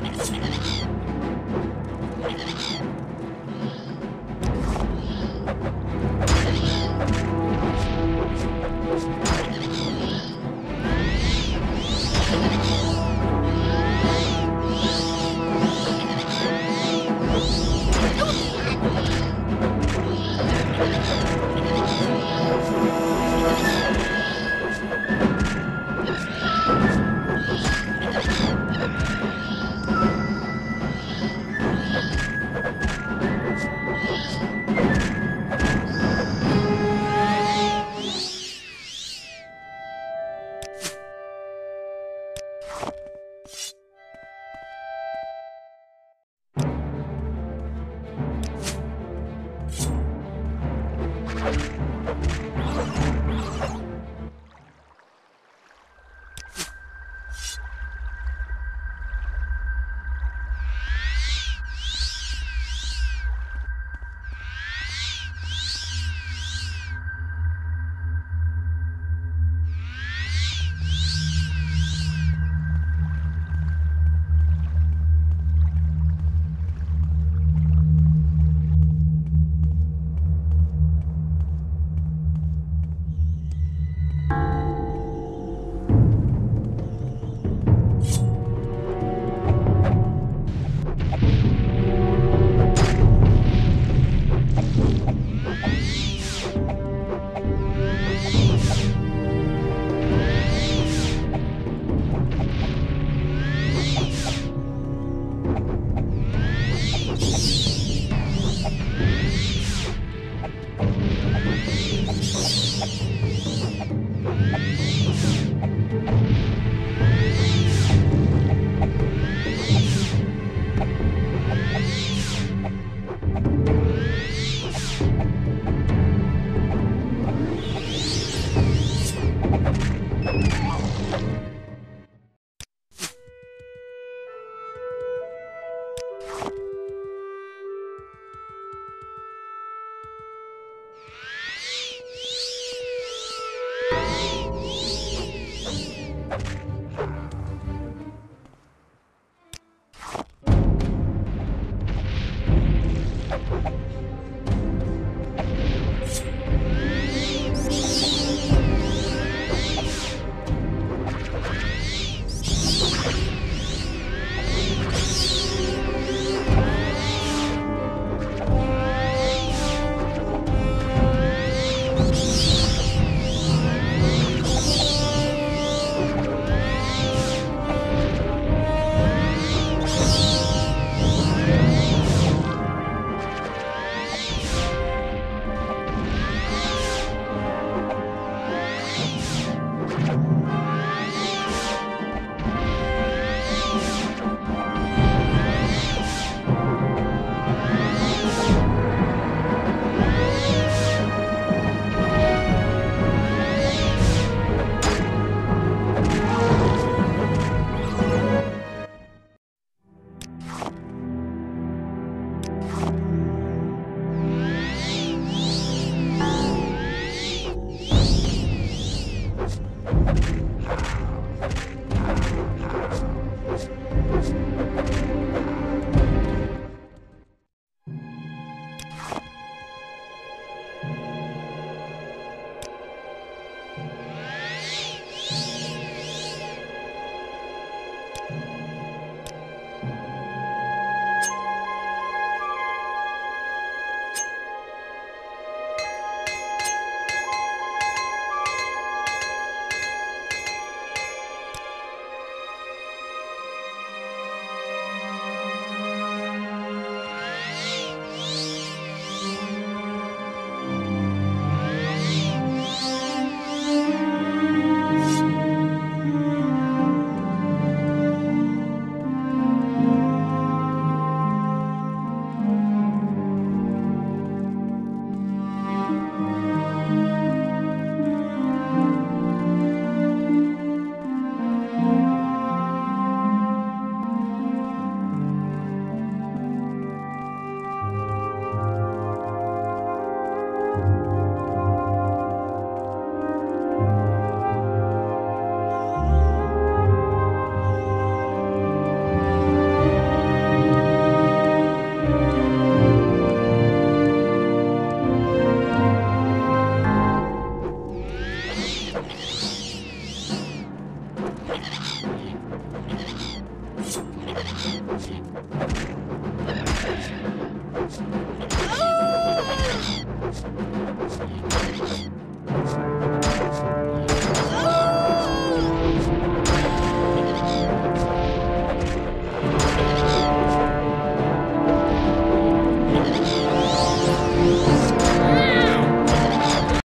Let's go.